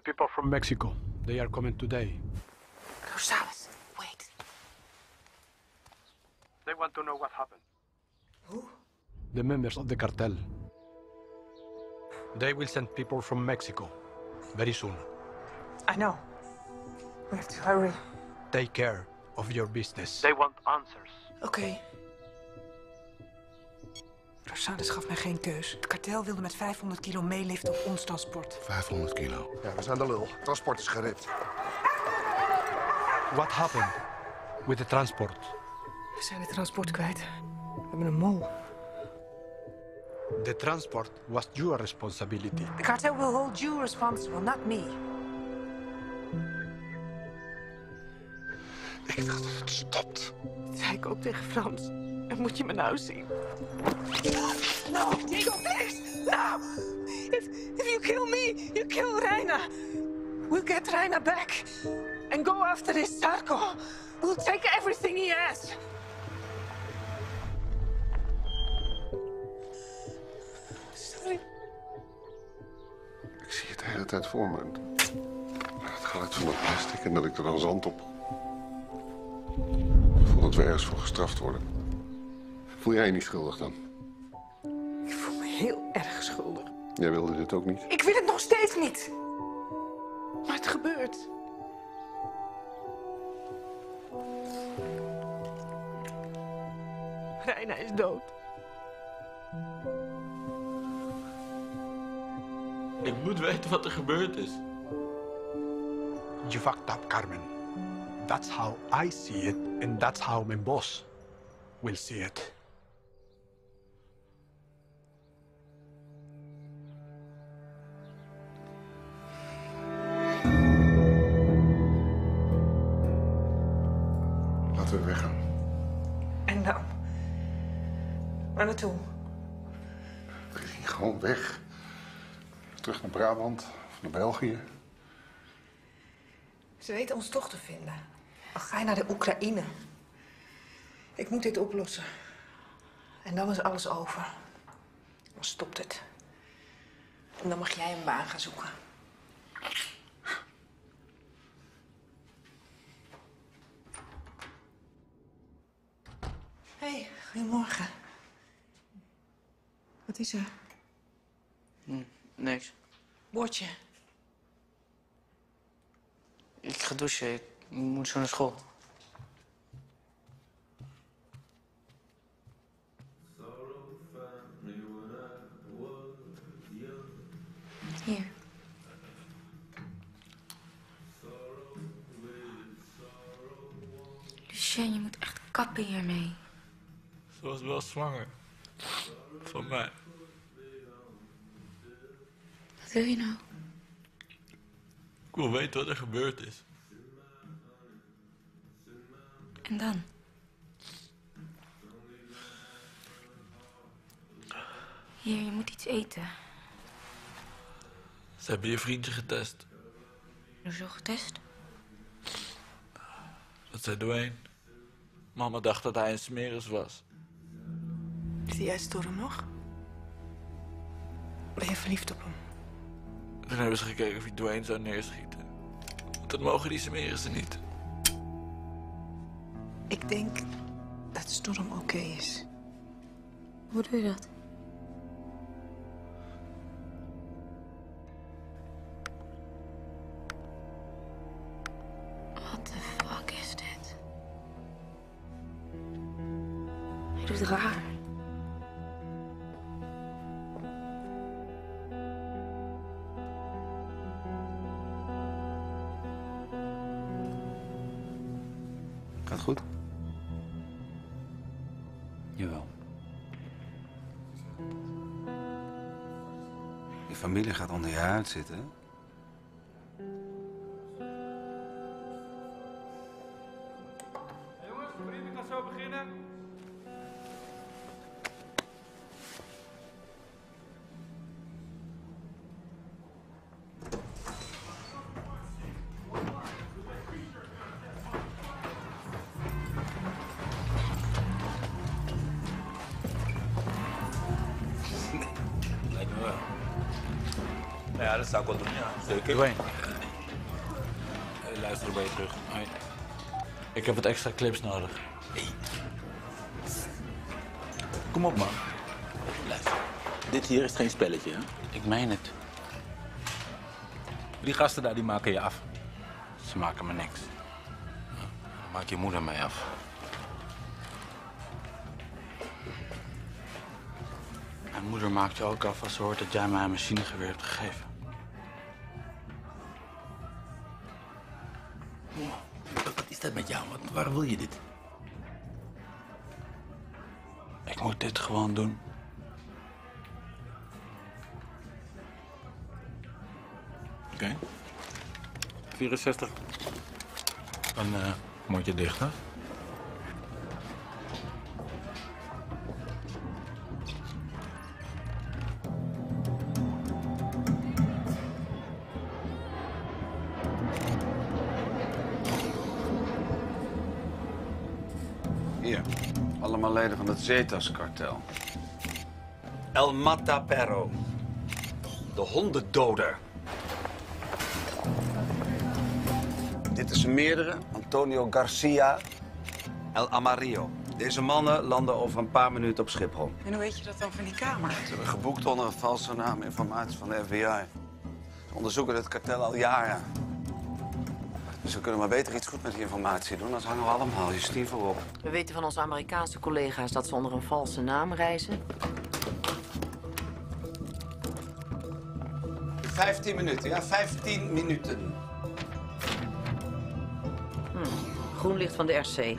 people from Mexico. They are coming today. Rosales, wait. They want to know what happened. Who? The members of the cartel. They will send people from Mexico very soon. I know. We have to hurry. Take care of your business. They want answers. Oké. Rosales gaf mij geen keus. Het kartel wilde met 500 kilo meeliften op ons transport. 500 kilo. Ja, we zijn de lul. Transport is geript. What happened with the transport? We zijn het transport kwijt. We hebben een mol. The transport was your responsibility. The cartel will hold you responsible, not me. Ik wil dat het stopt. Dat zei ik ook tegen Frans. Moet je me nou zien? No, Diego, please! No! If, if you kill me, you kill Reina. We'll get Reina back. And go after this Sarko. We'll take everything he has. Sorry. Ik zie het de hele tijd voor me. Het geluid van dat plastic en dat ik er dan zand op. Ik voel dat we ergens voor gestraft worden. Voel jij je niet schuldig dan? Ik voel me heel erg schuldig. Jij wilde dit ook niet? Ik wil het nog steeds niet. Maar het gebeurt. Reina is dood. Ik moet weten wat er gebeurd is. You fucked up, Carmen. That's how I see it, and that's how my boss will see it. Brabant of naar België. Ze weten ons toch te vinden. Dan ga je naar de Oekraïne. Ik moet dit oplossen. En dan is alles over. Dan stopt het. En dan mag jij een baan gaan zoeken. Hé, hey, goedemorgen. Wat is er? Niks. Bordje. Ik ga douchen. Ik moet zo naar school. Hier. Lucien, je moet echt kappen hiermee. Ze was wel zwanger. Van mij. Wat wil je nou? Ik wil weten wat er gebeurd is. En dan? Hier, je moet iets eten. Ze hebben je vriendje getest. Hoezo getest? Dat zei Dwayne. Mama dacht dat hij een smeris was. Zie jij Storm nog? Ben je verliefd op hem? Toen hebben ze gekeken of hij Dwayne zou neerschieten. Want dat mogen die smerissen niet. Ik denk dat Storm oké is. Hoe doe je dat? Wat de fuck is dit? Hij doet raar. Je huid zitten. Zeker. Dwayne, luisteren bij je terug. Hoi. Ik heb wat extra clips nodig. Kom op, man. Luister, dit hier is geen spelletje, hè? Ik meen het. Die gasten daar, die maken je af. Ze maken me niks. Maak je moeder mij af. Mijn moeder maakt je ook af als ze hoort dat jij mij een machinegeweer hebt gegeven. Waarom wil je dit? Ik moet dit gewoon doen. Oké. 64. Dan eh moet je dicht, hè? Leden van het Zetas-kartel. El Mataperro. De hondendoder. Dit is een meerdere, Antonio Garcia El Amarillo. Deze mannen landen over een paar minuten op Schiphol. En hoe weet je dat dan van die kamer? Ze hebben geboekt onder een valse naam informatie van de FBI. Ze onderzoeken het kartel al jaren. Dus we kunnen maar beter iets goed met die informatie doen. Dan hangen we allemaal je stiefel op. We weten van onze Amerikaanse collega's dat ze onder een valse naam reizen. 15 minuten, ja, 15 minuten. Groen licht van de RC. Jim,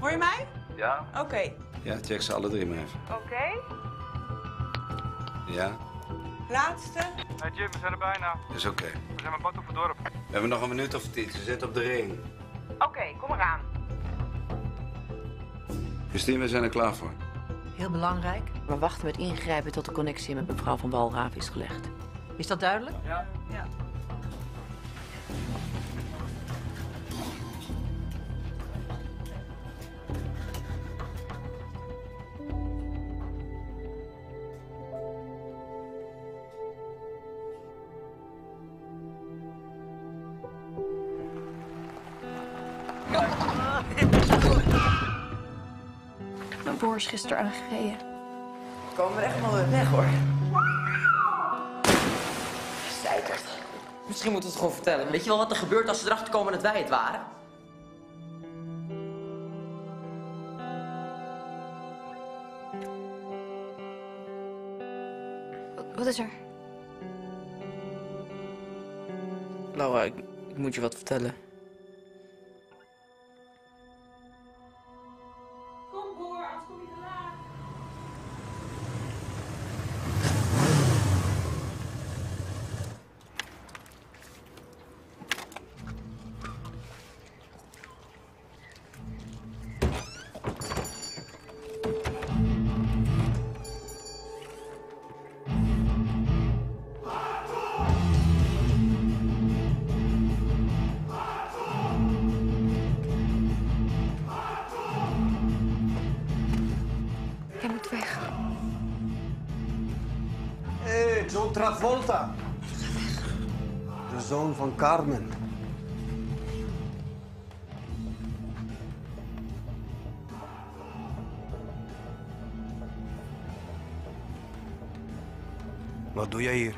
hoor je mij? Ja? Oké. Ja, check ze alle drie maar even. Oké. Ja, Laatste. Hey Jim, we zijn er bijna. is oké. Zijn met Bad op het dorp. We hebben nog een minuut of tien. Ze zitten op de ring. Oké, kom eraan. Christine, we zijn er klaar voor. Heel belangrijk. We wachten met ingrijpen tot de connectie met mevrouw van Walraaf is gelegd. Is dat duidelijk? Ja. Is. Komen we echt wel weer weg, hoor. Zeikert. Misschien moeten we het gewoon vertellen. Weet je wel wat er gebeurt als ze erachter komen dat wij het waren? Wat is er? Laura, ik, ik moet je wat vertellen. Travolta. De zoon van Carmen. Wat doe jij hier?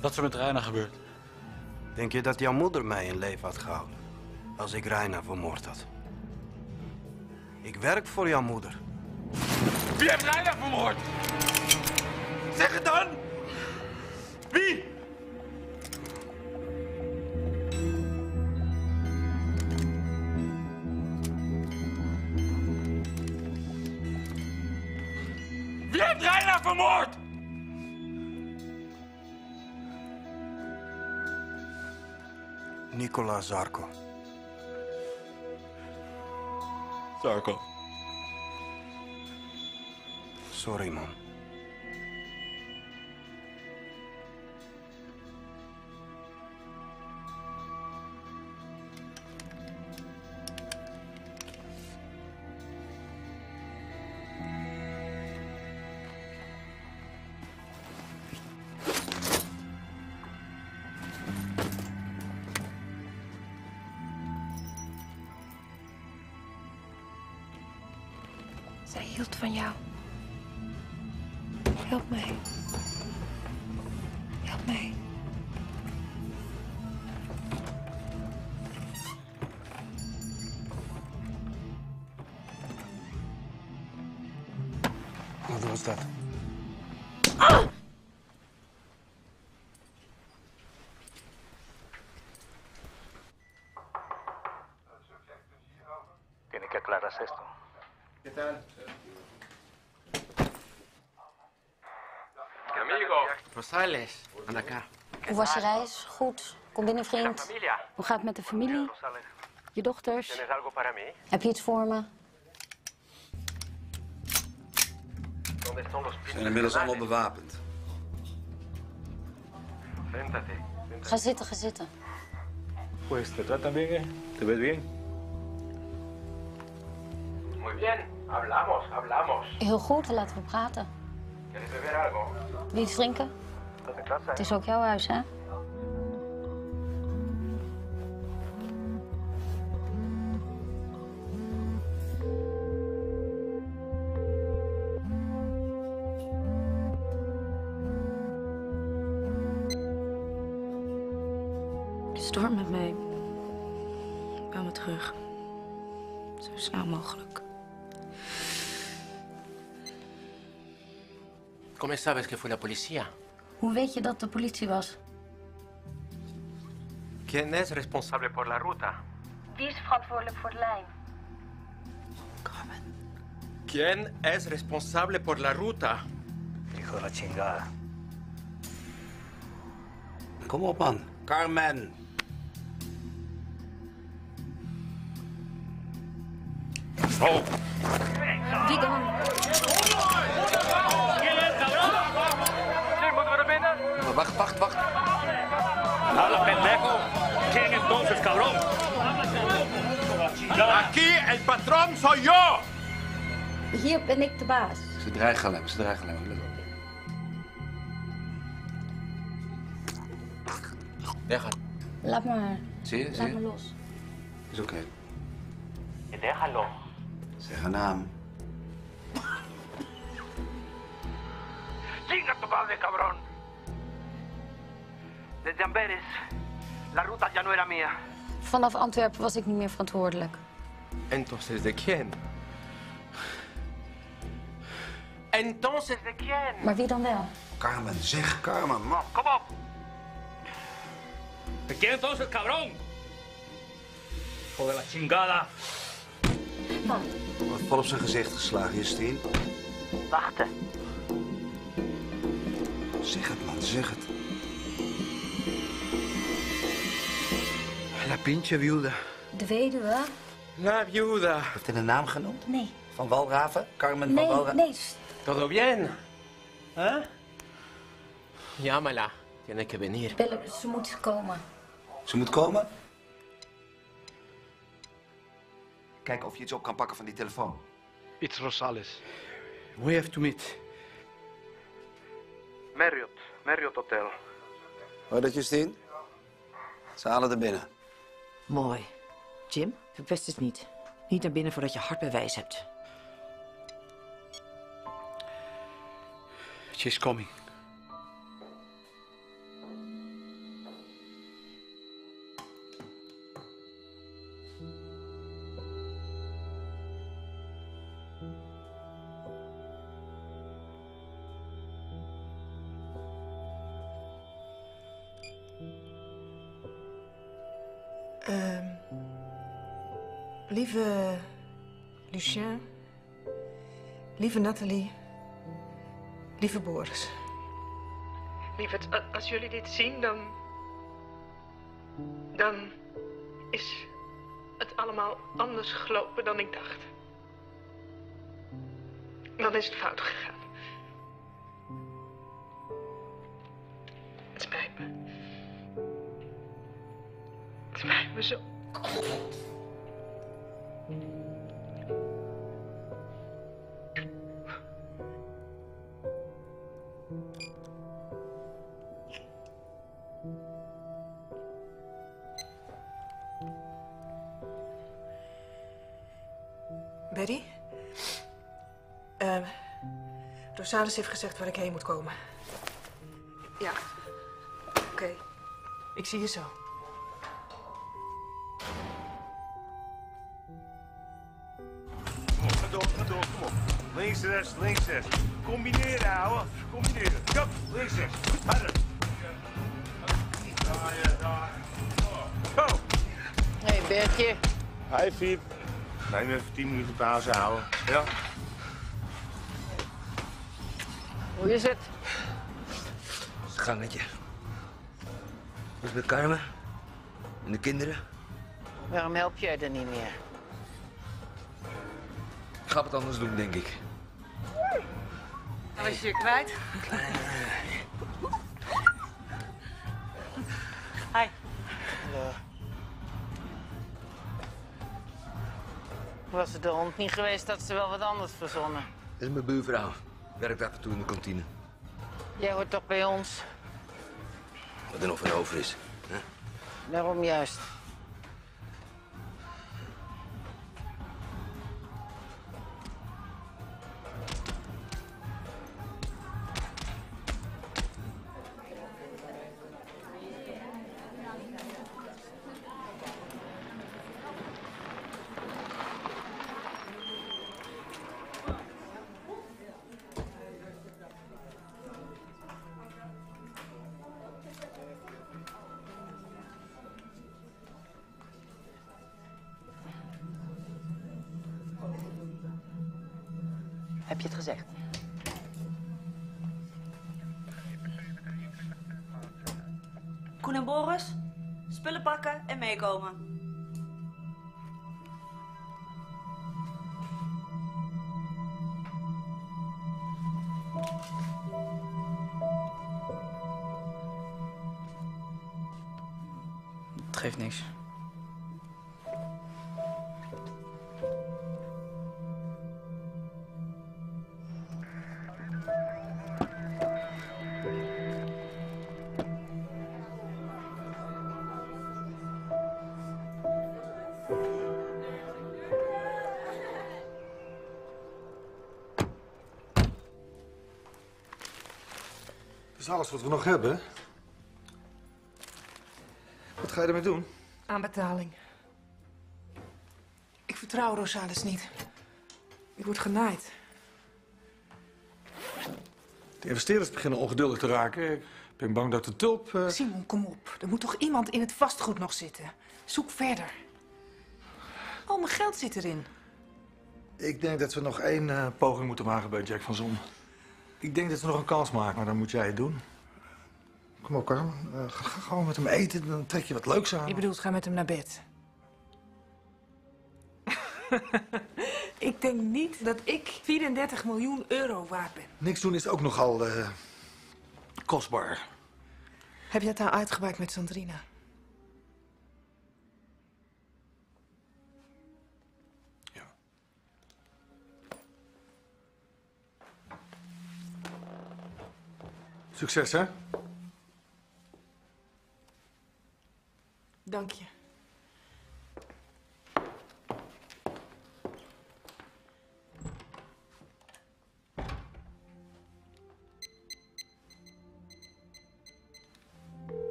Wat is er met Reina gebeurd? Denk je dat jouw moeder mij in leven had gehouden? Als ik Reina vermoord had. Ik werk voor jouw moeder. Wie heeft Reina vermoord? Zeg het dan! Wie? Wie heeft Reina vermoord? Nicola Zarco. Zarko. Sorry, man. Aclararse esto. ¿Qué tal? Amigo. Rosales, anda acá. Hoe was je reis? Goed. Kom binnen, vriend. Hoe gaat het met de familie? Je dochters? Heb je iets voor me? ¿Dónde están los Ze zijn inmiddels allemaal bewapend. Ga zitten, ga zitten. Pues te tratan bien, ¿eh? ¿Te ves bien? Bien. Hablamos, hablamos. Heel goed, laten we praten. Wil je iets drinken? Het is ook jouw huis, hè? ¿Cómo sabes que fue la policía? Hoe weet je dat de politie was? ¿Quién es responsable por la ruta? Wie is verantwoordelijk voor de lijn? ¿Quién es responsable por la ruta? Hijo de la chingada. Kom op, man. Carmen. Oh. Maar wacht, wacht, wacht. Habla, pendejo. ¿Quién entonces, cabrón? Aquí el patrón soy yo. Hier ben ik de baas. Ze dreigen alleen, ze dreigen alleen. Op. Déjalo. Laat maar. Zie je, Laat me los. Is oké. Déjalo. Zeg een naam. Desde Amberes, la ruta ya no era mía. Vanaf Antwerpen was ik niet meer verantwoordelijk. Entonces, ¿de quién? Entonces, ¿de quién? Maar wie dan wel? Carmen, zeg Carmen, man. Kom op. ¿De quién entonces, cabrón? Hijo de la chingada. Wat vol op zijn gezicht geslagen, Justine. Wachten. Zeg het, man, zeg het. La pinche viuda. De weduwe? La viuda. Heeft hij een naam genoemd? Nee. Van Walraven? Carmen van Nee, Walraven? nee. ¿Todo bien? ¿Ah? Llámala. Tiene que venir. Bellen, ze moet komen. Ze moet komen? Kijk of je iets op kan pakken van die telefoon. It's Rosales. We have to meet. Marriott. Marriott Hotel. Hoor dat, Justine? Ze halen er binnen. Mooi. Jim, verpest het niet. Niet naar binnen voordat je hard bewijs hebt. She's coming. Lieve Lucien, lieve Nathalie, lieve Boris. Lieverd, a- als jullie dit zien, dan. dan is het allemaal anders gelopen dan ik dacht. Dan is het fout gegaan. Het spijt me. Het spijt me zo. Rosales heeft gezegd waar ik heen moet komen. Ja. Oké. Ik zie je zo. Ga door, ga door, kom op. Links, rechts, links, rechts. Combineren, ouwe. Combineren. Kom, links, rechts. Harder. Go. Hé, hey, Bertje. Hi, Fiep. Neem even 10 minuten pauze, ouwe. Ja. Hoe is het? Het gangetje. Hoe is het met Carmen? En de kinderen? Waarom help jij er niet meer? Ik ga het anders doen, denk ik. Dan was je je kwijt. Hi. Was het de hond niet geweest dat ze wel wat anders verzonnen? Dat is mijn buurvrouw. Werkt af en toe in de kantine. Jij hoort toch bij ons? Wat er nog van over is. Hè? Daarom juist. Heb je het gezegd? Koen en Boris, spullen pakken en meekomen. Is alles wat we nog hebben. Wat ga je ermee doen? Aanbetaling. Ik vertrouw Rosales niet. Ik word genaaid. De investeerders beginnen ongeduldig te raken. Ik ben bang dat de tulp... eh, Simon, kom op. Er moet toch iemand in het vastgoed nog zitten? Zoek verder. Al mijn geld zit erin. Ik denk dat we nog één eh, poging moeten wagen bij Jack van Zon. Ik denk dat we nog een kans maken, maar dan moet jij het doen. Kom op, Carmen. Eh, ga, ga gewoon met hem eten, dan trek je wat leuks aan. Je bedoelt, ga met hem naar bed. ik denk niet dat ik 34 miljoen euro waard ben. Niks doen is ook nogal eh, kostbaar. Heb je het nou uitgebreid met Sandrina? Succes, hè? Dank je.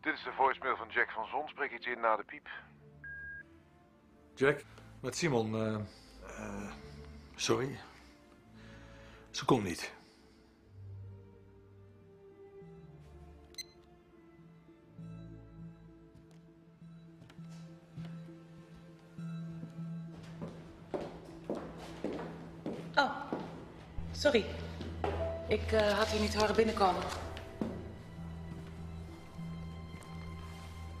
Dit is de voicemail van Jack van Zon. Spreek iets in na de piep. Jack, met Simon. eh, eh, sorry. Ze komt niet. Oh, sorry. Ik eh, had u niet horen binnenkomen.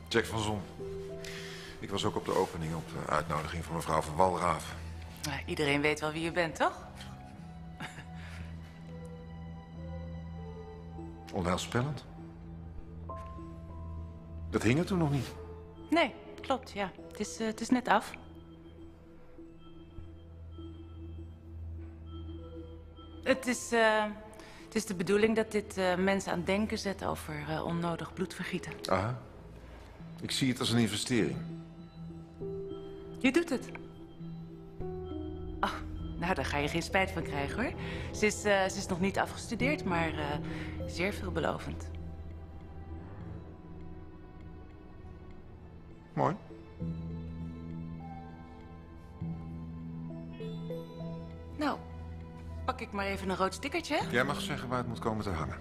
Jack van Zon. Ik was ook op de opening op eh, uitnodiging van mevrouw van Walraaf. Nou, iedereen weet wel wie u bent, toch? Onheilspellend. Dat hing er toen nog niet. Nee, klopt, ja. Het is, eh, het is net af. Het is, eh, het is de bedoeling dat dit eh, mensen aan denken zet over onnodig bloedvergieten. Aha. Ik zie het als een investering. Je doet het. Oh, nou, daar ga je geen spijt van krijgen, hoor. Ze is, eh, ze is nog niet afgestudeerd, maar eh, zeer veelbelovend. Mooi. Nou, pak ik maar even een rood stickertje. Jij mag zeggen waar het moet komen te hangen.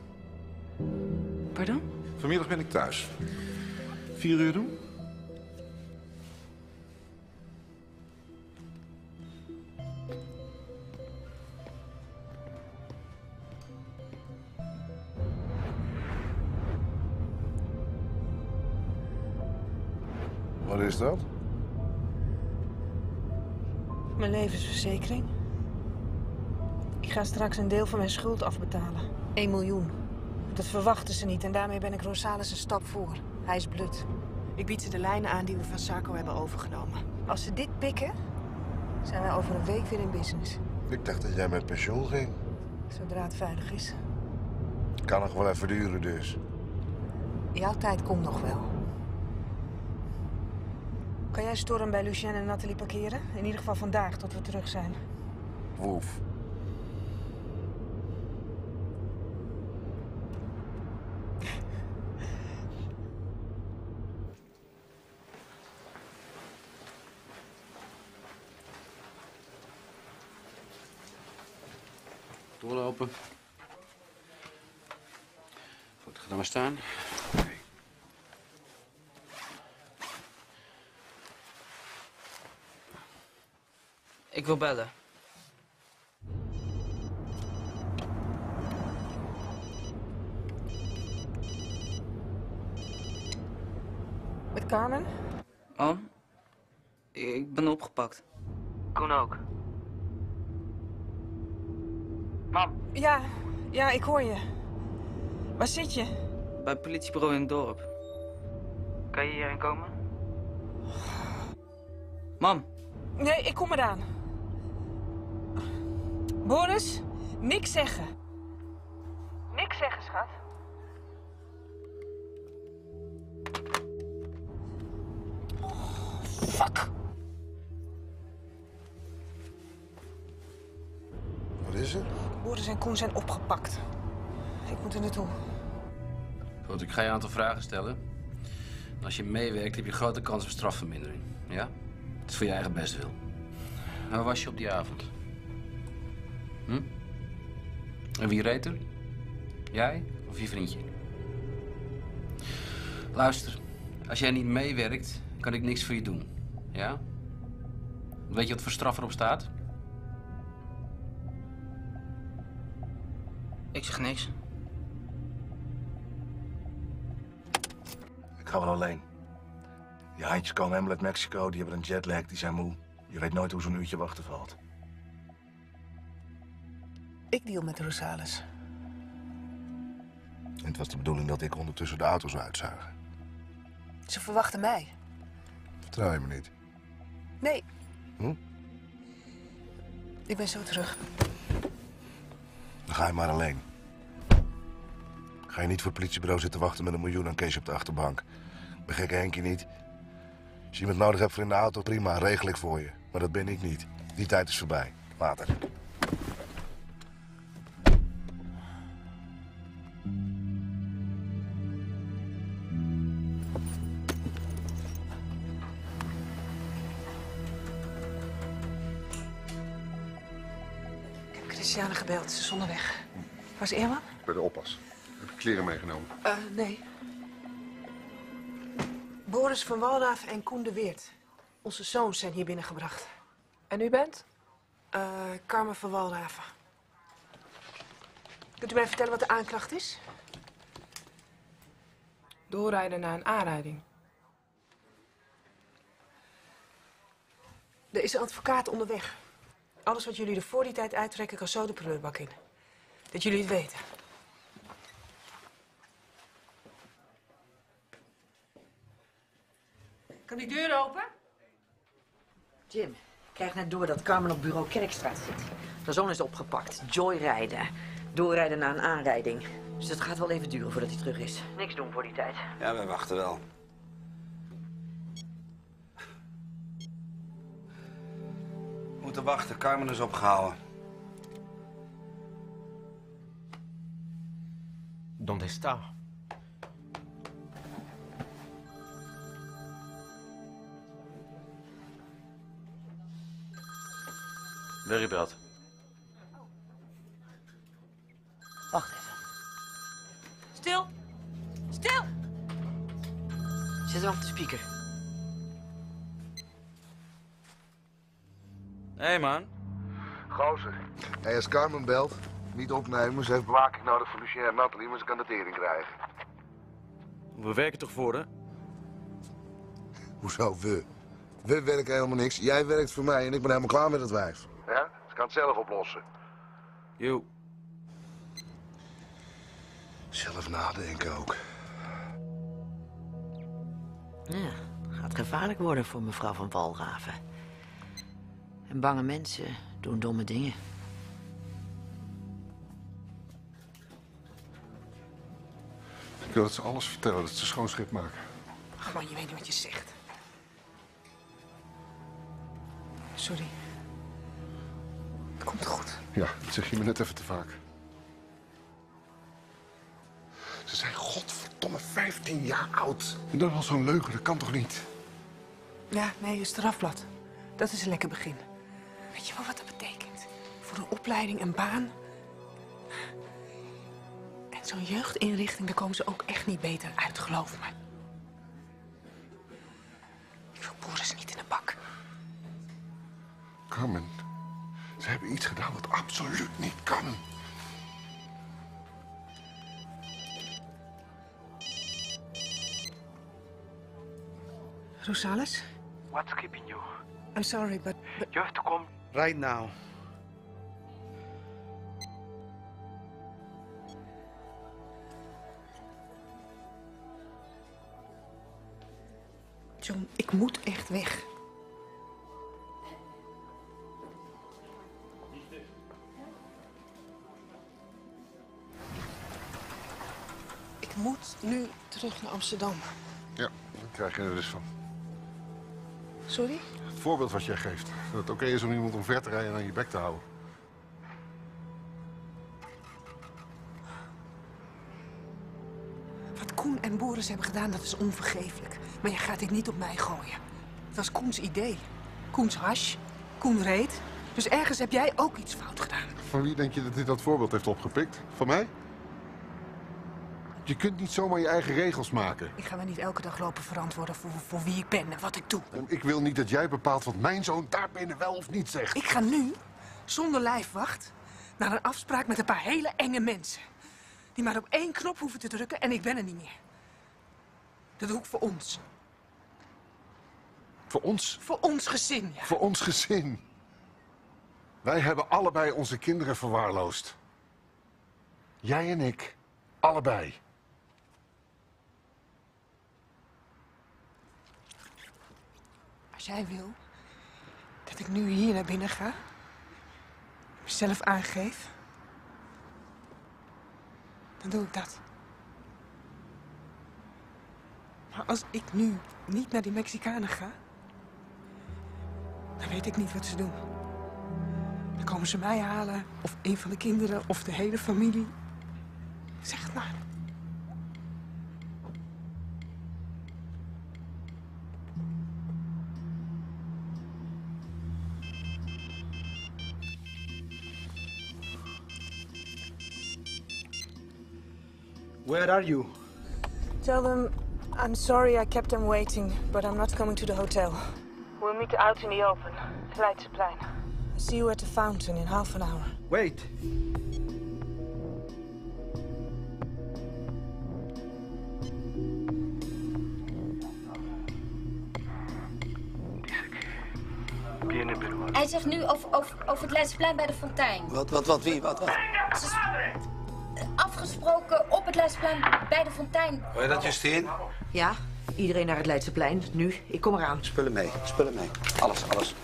Pardon? Vanmiddag ben ik thuis. Vier uur doen? Is dat? Mijn levensverzekering. Ik ga straks een deel van mijn schuld afbetalen. 1 miljoen. Dat verwachten ze niet en daarmee ben ik Rosales een stap voor. Hij is blut. Ik bied ze de lijnen aan die we van Sarko hebben overgenomen. Als ze dit pikken, zijn wij over een week weer in business. Ik dacht dat jij met pensioen ging. Zodra het veilig is. Kan nog wel even duren dus. Jouw tijd komt nog wel. Kan jij Storm bij Lucien en Nathalie parkeren? In ieder geval vandaag, tot we terug zijn. Woef. Doorlopen. Goed, ga dan maar staan. Ik wil bellen. Met Carmen? Oh? Ik ben opgepakt. Koen ook. Ja, ja, ik hoor je. Waar zit je? Bij het politiebureau in het dorp. Kan je hierheen komen? Mam, Nee, ik kom eraan. Boris, niks zeggen. Niks zeggen, schat. Fuck. Wat is er? Boris en Koen zijn opgepakt. Ik moet er naartoe. Goed, ik ga je een aantal vragen stellen. En als je meewerkt, heb je grote kans op strafvermindering. Ja? Het is voor je eigen bestwil. Waar was je op die avond? Hm? En wie reed er? Jij of je vriendje? Luister, als jij niet meewerkt, kan ik niks voor je doen. Ja? Weet je wat voor straf erop staat? ik zeg niks. Ik ga wel alleen. Die haantjes komen helemaal uit Mexico, die hebben een jetlag, die zijn moe. Je weet nooit hoe zo'n uurtje wachten valt. Ik deal met Rosales. En het was de bedoeling dat ik ondertussen de auto's uitzuigen. Ze verwachten mij. Vertrouw je me niet? Nee. Hm? Ik ben zo terug. Dan ga je maar alleen. Ga je niet voor het politiebureau zitten wachten met een miljoen aan Kees op de achterbank. Gekke Henkie niet. Als je iemand nodig hebt voor in de auto, prima, regel ik voor je. Maar dat ben ik niet. Die tijd is voorbij. Later. Gebeld. Ze is onderweg. Waar is Irma? Bij de oppas. Heb ik kleren meegenomen? Eh, nee. Boris van Walraaf en Koen de Weert. Onze zoons zijn hier binnengebracht. En u bent? Eh, Carmen van Walraven. Kunt u mij vertellen wat de aanklacht is? Doorrijden na een aanrijding. Er is een advocaat onderweg. Alles wat jullie er voor die tijd uittrekken, kan zo de prullenbak in. Dat jullie het weten. Kan die deur open? Jim, ik krijg net door dat Carmen op bureau Kerkstraat zit. Haar zoon is opgepakt. Joyrijden. Doorrijden na een aanrijding. Dus het gaat wel even duren voordat hij terug is. Niks doen voor die tijd. Ja, wij wachten wel. Moeten wachten. Carmen is opgehouden. ¿Dónde está? Larry belt. Wacht even. Stil! Stil! Zet hem op de speaker. Hey man. Gozer. Hey, als Carmen belt, niet opnemen. Ze heeft bewaking nodig voor Lucien en Nathalie, maar ze kan de tering krijgen. We werken toch voor hè? Hoezo we? We werken helemaal niks. Jij werkt voor mij en ik ben helemaal klaar met het wijf. Ja? Ze kan het zelf oplossen. Jo. Zelf nadenken ook. Ja, gaat gevaarlijk worden voor mevrouw van Walraven. En bange mensen doen domme dingen. Ik wil dat ze alles vertellen, dat ze schoon schip maken. Ach man, je weet niet wat je zegt. Sorry. Het komt goed. Ja, dat zeg je me net even te vaak. Ze zijn godverdomme 15 jaar oud. En dan al zo'n leugen, dat kan toch niet? Ja, nee, een strafblad. Dat is een lekker begin. Weet je wel wat dat betekent? Voor een opleiding, een baan. En zo'n jeugdinrichting, daar komen ze ook echt niet beter uit, geloof me. Ik wil Boris niet in de bak. Carmen, ze hebben iets gedaan wat absoluut niet kan. Rosales? What's keeping you? I'm sorry, but... but... You have to come right now. John, ik moet echt weg. Ik moet nu terug naar Amsterdam. Ja, dan krijg je er dus van. Sorry? Voorbeeld wat jij geeft. Dat het oké is om iemand omver te rijden en aan je bek te houden. Wat Koen en Boris hebben gedaan, dat is onvergeeflijk. Maar je gaat dit niet op mij gooien. Het was Koens idee. Koens hash. Koen reed. Dus ergens heb jij ook iets fout gedaan. Van wie denk je dat dit dat voorbeeld heeft opgepikt? Van mij? Je kunt niet zomaar je eigen regels maken. Ik ga me niet elke dag lopen verantwoorden voor, voor wie ik ben en wat ik doe. Ik wil niet dat jij bepaalt wat mijn zoon daarbinnen wel of niet zegt. Ik ga nu, zonder lijfwacht, naar een afspraak met een paar hele enge mensen. Die maar op één knop hoeven te drukken en ik ben er niet meer. Dat doe ik voor ons. Voor ons? Voor ons gezin, ja. Voor ons gezin. Wij hebben allebei onze kinderen verwaarloosd. Jij en ik. Allebei. Jij wil dat ik nu hier naar binnen ga, mezelf aangeef, dan doe ik dat. Maar als ik nu niet naar die Mexicanen ga, dan weet ik niet wat ze doen. Dan komen ze mij halen, of een van de kinderen, of de hele familie. Zeg het maar. Where are you? Tell them I'm sorry I kept them waiting, but I'm not coming to the hotel. We'll meet out in the open, Leidseplein. I'll see you at the fountain in half an hour. Wait. Hij zegt nu over, over, over het Leidseplein bij de fontein. Wat, wat, wat, wie, wat, wat? Afgesproken op het Leidseplein bij de fontein. Hoor je dat, Justine? Ja, iedereen naar het Leidseplein. Nu, ik kom eraan. Spullen mee, spullen mee. Alles, alles.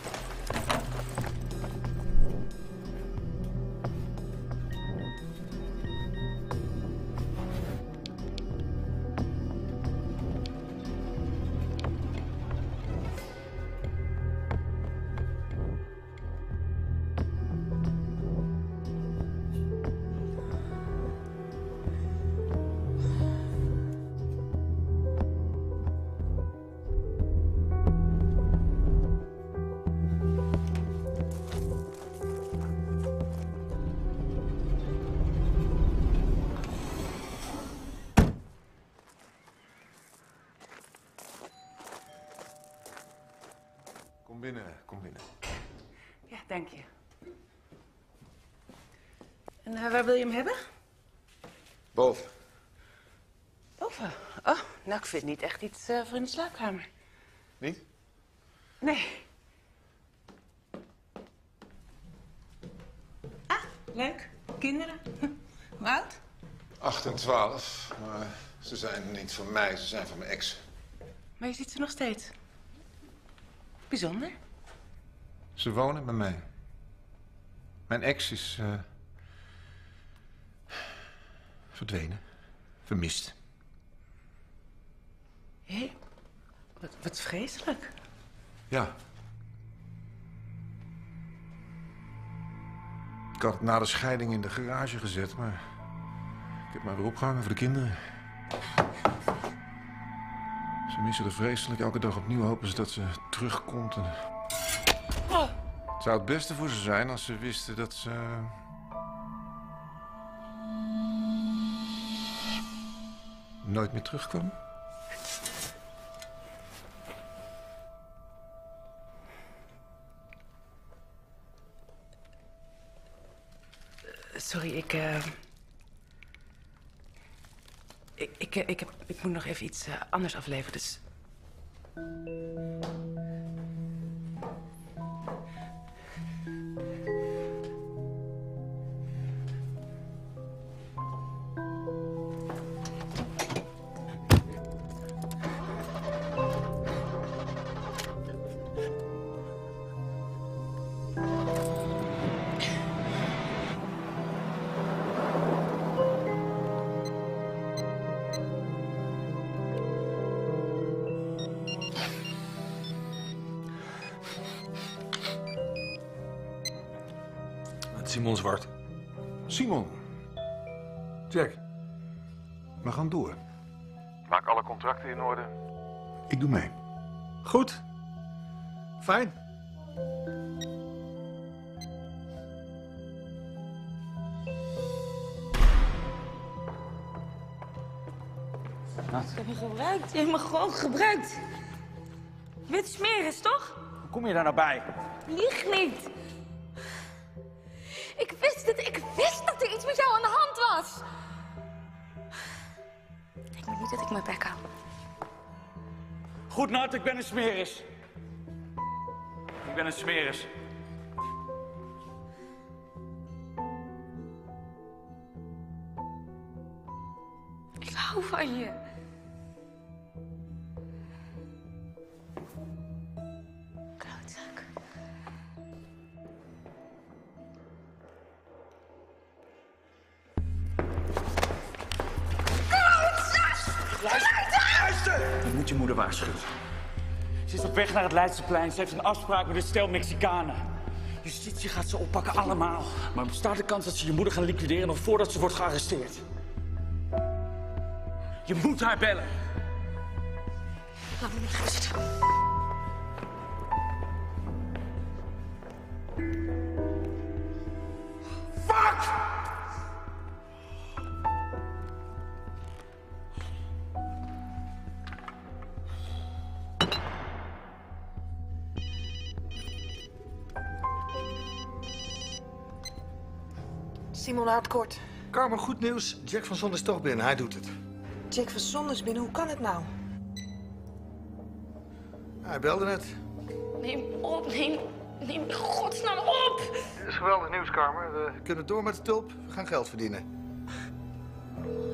Vind niet echt iets eh, voor in de slaapkamer. Niet? Nee. Ah, leuk. Kinderen. Hoe oud? 8 en 12, maar ze zijn niet van mij, ze zijn van mijn ex. Maar je ziet ze nog steeds. Bijzonder. Ze wonen bij mij. Mijn ex is eh, verdwenen, vermist. Hé, wat, wat vreselijk. Ja. Ik had het na de scheiding in de garage gezet, maar ik heb maar weer opgehangen voor de kinderen. Ze missen er vreselijk. Elke dag opnieuw hopen ze dat ze terugkomt. En... Het zou het beste voor ze zijn als ze wisten dat ze... nooit meer terugkwam. Sorry, ik, eh, ik, ik, eh, ik, heb, ik moet nog even iets eh, anders afleveren, dus... Simon Zwart. Simon. Jack. We gaan door. Maak alle contracten in orde. Ik doe mee. Goed. Fijn. Ik heb hem gebruikt. Je hebt me gewoon gebruikt. Je bent smeris, toch? Hoe kom je daar nou bij? Lieg niet. Niet dat ik mijn bek hou. Goed, Nat, ik ben een smeris. Ik ben een smeris. Ik hou van je. Je moet je moeder waarschuwen. Ze is op weg naar het Leidseplein. Ze heeft een afspraak met een stel Mexicanen. Justitie gaat ze oppakken, allemaal. Maar er bestaat de kans dat ze je moeder gaan liquideren nog voordat ze wordt gearresteerd. Je moet haar bellen. Laat me niet rust. Simon Hartkort. Carmen, goed nieuws. Jack van Zon is toch binnen. Hij doet het. Jack van Zon is binnen. Hoe kan het nou? Hij belde net. Neem op, neem, neem in godsnaam op! Dit is geweldig nieuws, Carmen. We kunnen door met de tulp. We gaan geld verdienen.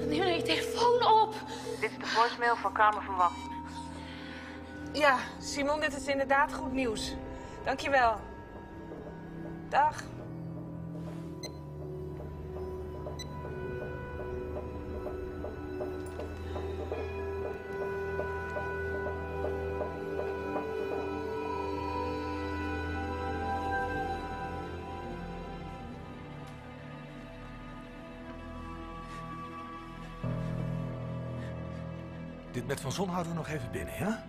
Neem nou je telefoon op! Dit is de voicemail van Carmen van Wacht. Ja, Simon, dit is inderdaad goed nieuws. Dankjewel. Dag. Dit met Van Zon houden we nog even binnen, ja?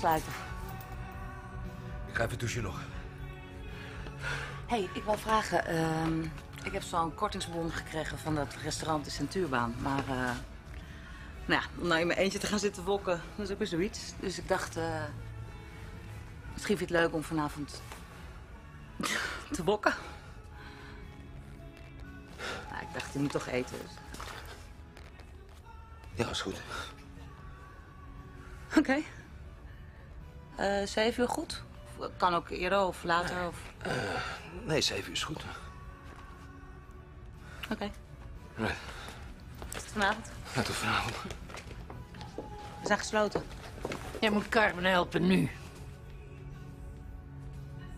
Afsluiten. Ik ga even douchen nog. hey, ik wil vragen. ehm, ik heb zo'n kortingsbon gekregen van dat restaurant de Centuurbaan. Maar, eh, nou ja, om nou in mijn eentje te gaan zitten wokken, dat is ook weer zoiets. Dus ik dacht, eh misschien vind je het leuk om vanavond te wokken. Nou, ik dacht, je moet toch eten. Dus. Ja, is goed. Oké. Eh, zeven uur goed? Of kan ook eerder of later? Of... Eh, nee, zeven uur is goed. Oké. Nee, Tot vanavond. ja, tot vanavond. We zijn gesloten. Jij moet Carmen helpen nu.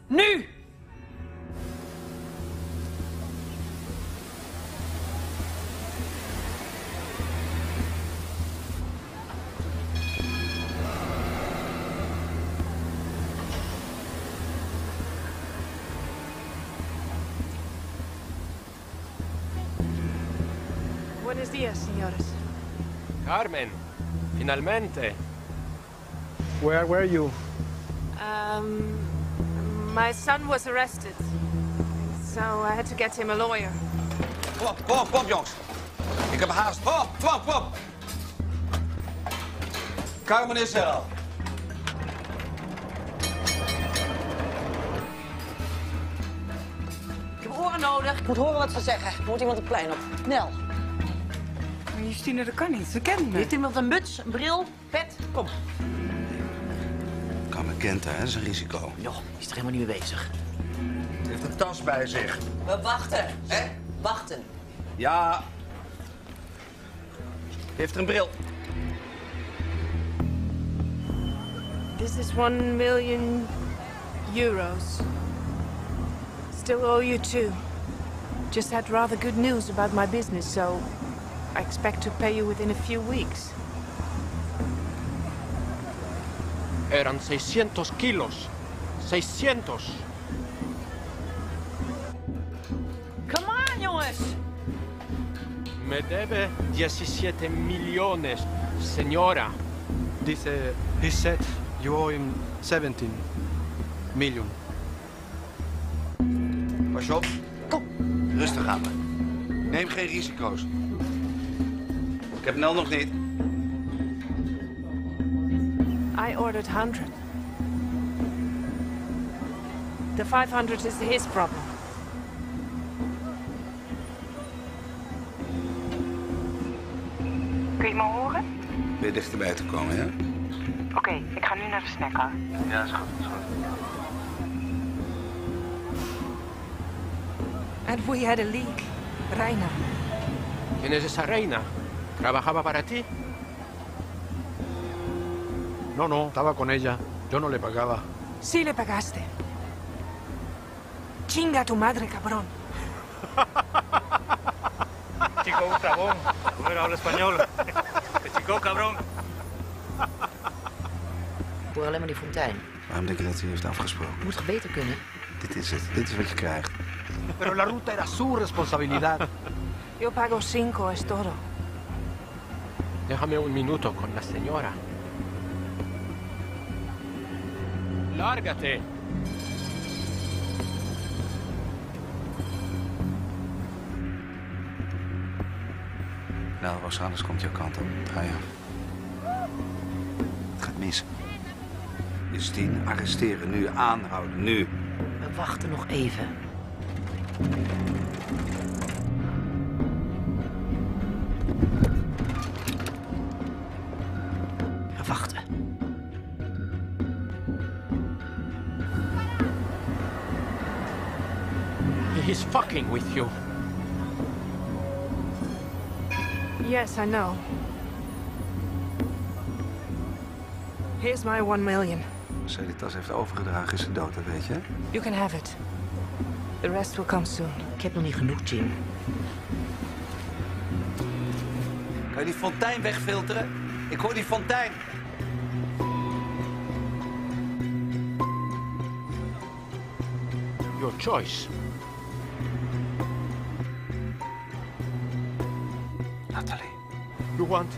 Nu! Carmen, finalmente. Where were you? Um, my son was arrested, so I had to get him a lawyer. Kom op, kom op, kom op, jongens. Ik heb haast. Kom op, kom op, kom op. Carmen is er al. Ik heb oren nodig. Ik moet horen wat ze zeggen. Er moet iemand het plein op. Nel. Justine, dat kan niet. Ze kent me. Heeft iemand een muts, een bril, pet? Kom. Carmen kent haar, hè? dat is een risico. Joh, is er helemaal niet mee bezig. Ze heeft een tas bij zich. We wachten. Hè? Wachten. Ja. Heeft er een bril. This is one million euros. Still owe you two. Just had rather good news about my business, so I expect to pay you within a few weeks. Eran 600 kilos. 600. Come on, jongens. Me debe 17 millones, señora. Dice, he said you owe him 17 million. Pas je op. Kom. Rustig aan me. Neem geen risico's. Ik heb Nel nog niet. I ordered 100. The 500 is his problem. Kun je me horen? Weer dichterbij te komen, hè? Oké, ik ga nu naar de snacker. Ja, is goed. Is goed. And we had a leak. Reina. ¿Quién es esa reina? ¿Trabajaba para ti? No, no, estaba con ella. Yo no le pagaba. Sí le pagaste. Chinga tu madre, cabrón. Chico, un trabón. ¿Cómo habla español? Chico, cabrón. Ik hoor alleen maar die fontein. Waarom denk je dat hij heeft afgesproken? Moet toch beter kunnen? Dit is het. Dit is wat je krijgt. Pero la ruta era su responsabilidad. Yo pago cinco, es todo. Déjame un minuto con la señora. Lárgate. Nou, Rosanus komt jouw kant op. Ga je af. Het gaat mis. Justine, arresteren nu, aanhouden nu. We wachten nog even. Fucking with you. Yes, I know. Here's my one million. Als zij die tas heeft overgedragen, is ze dood, dat weet je. You can have it. The rest will come soon. Ik heb nog niet genoeg, Jim. Kan je die fontein wegfilteren? Ik hoor die fontein. Your choice. You want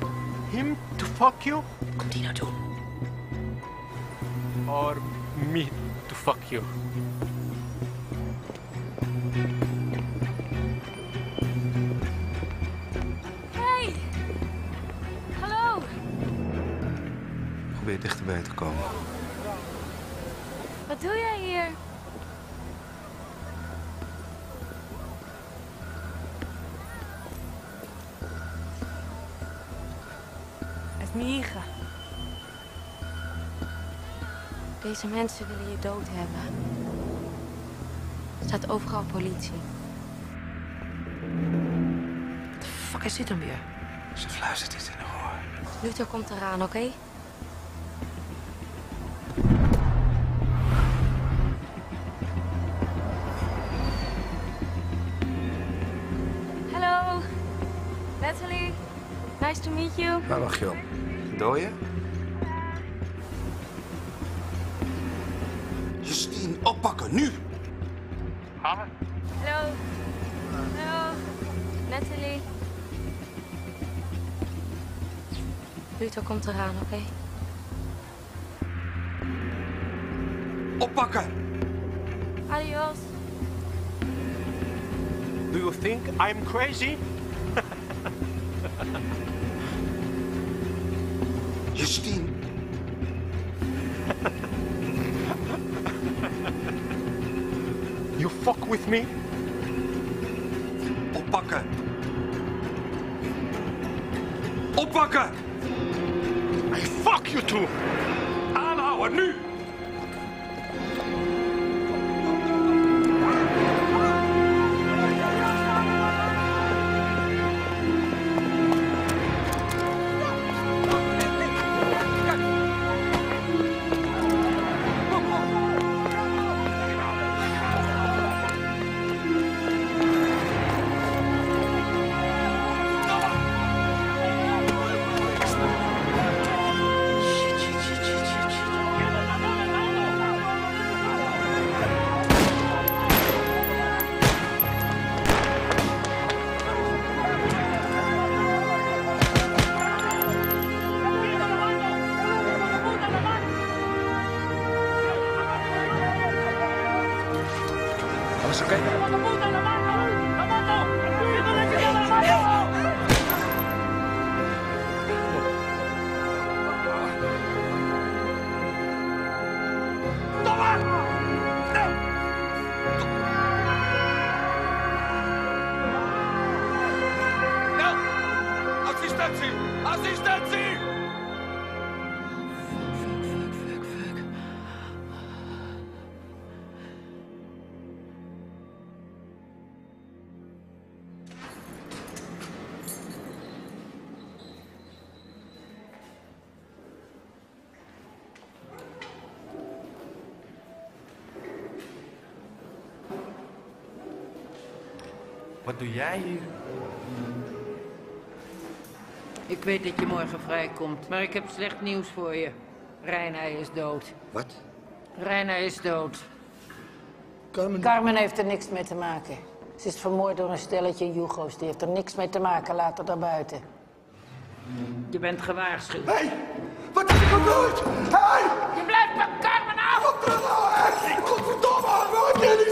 him to fuck you? Komt nou doen? Or me to fuck you? Hey! Hallo! Probeer dichterbij te komen. Wat doe jij hier? Hija. Deze mensen willen je dood hebben. Er staat overal politie. Wat de fuck is dit dan weer? Ze fluistert iets in de oor. Luther komt eraan, oké? Hallo! Natalie, nice to meet you. Waar wacht je op? Dooien? Justine, oppakken, nu! Hallo. Hallo. Natalie. Luther komt eraan, oké? Oppakken! Adios. Do you think I'm crazy? With me? Oppakken! Oppakken! I fuck you too! Wat doe jij hier? Ik weet dat je morgen vrijkomt, maar ik heb slecht nieuws voor je. Reina is dood. Wat? Reina is dood. Carmen... Carmen heeft er niks mee te maken. Ze is vermoord door een stelletje Jugo's. Die heeft er niks mee te maken. Laat haar daar buiten. Je bent gewaarschuwd. Nee! Wat is er gebeurd? Hey! Je blijft van Carmen af! Wat er nou echt? Godverdomme!